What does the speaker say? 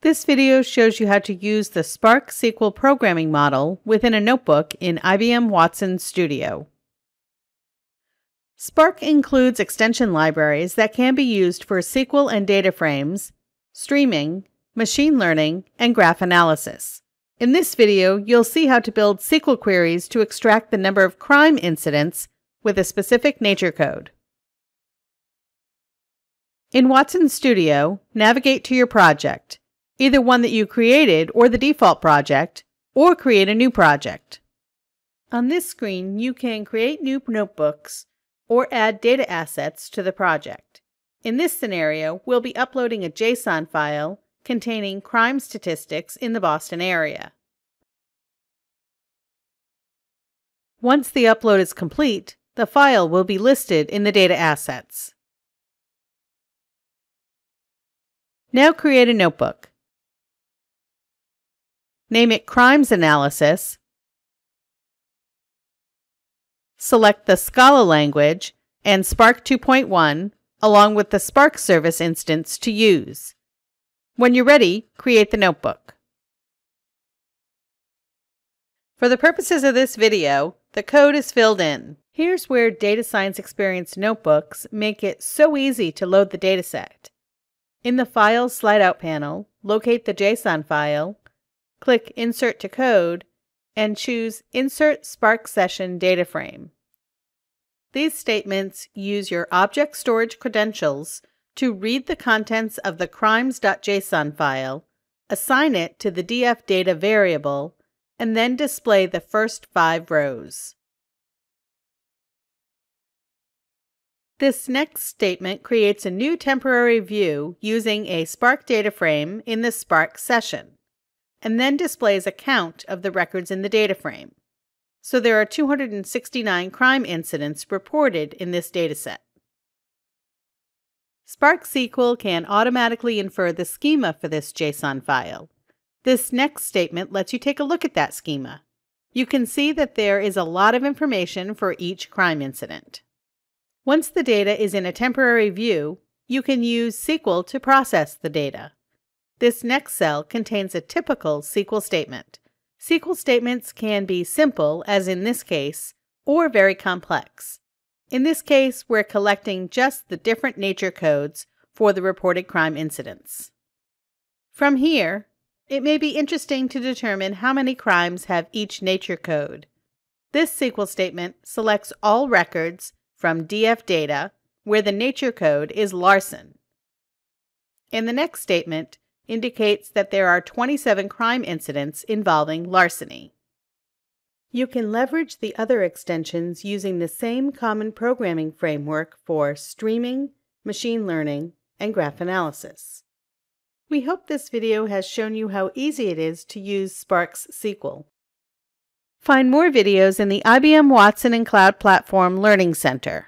This video shows you how to use the Spark SQL programming model within a notebook in IBM Watson Studio. Spark includes extension libraries that can be used for SQL and data frames, streaming, machine learning, and graph analysis. In this video, you'll see how to build SQL queries to extract the number of crime incidents with a specific nature code. In Watson Studio, navigate to your project either one that you created or the default project, or create a new project. On this screen, you can create new notebooks or add data assets to the project. In this scenario, we'll be uploading a JSON file containing crime statistics in the Boston area. Once the upload is complete, the file will be listed in the data assets. Now create a notebook. Name it Crimes Analysis. Select the Scala language and Spark 2.1 along with the Spark service instance to use. When you're ready, create the notebook. For the purposes of this video, the code is filled in. Here's where Data Science Experience notebooks make it so easy to load the dataset. In the Files slide-out panel, locate the JSON file click Insert to Code, and choose Insert Spark Session Data Frame. These statements use your object storage credentials to read the contents of the crimes.json file, assign it to the df data variable, and then display the first five rows. This next statement creates a new temporary view using a Spark data frame in the Spark session and then displays a count of the records in the data frame. So there are 269 crime incidents reported in this dataset. Spark SQL can automatically infer the schema for this JSON file. This next statement lets you take a look at that schema. You can see that there is a lot of information for each crime incident. Once the data is in a temporary view, you can use SQL to process the data. This next cell contains a typical SQL statement. SQL statements can be simple, as in this case, or very complex. In this case, we're collecting just the different nature codes for the reported crime incidents. From here, it may be interesting to determine how many crimes have each nature code. This SQL statement selects all records from DF data where the nature code is larceny. In the next statement, indicates that there are 27 crime incidents involving larceny. You can leverage the other extensions using the same common programming framework for streaming, machine learning, and graph analysis. We hope this video has shown you how easy it is to use Sparks SQL. Find more videos in the IBM Watson and Cloud Platform Learning Center.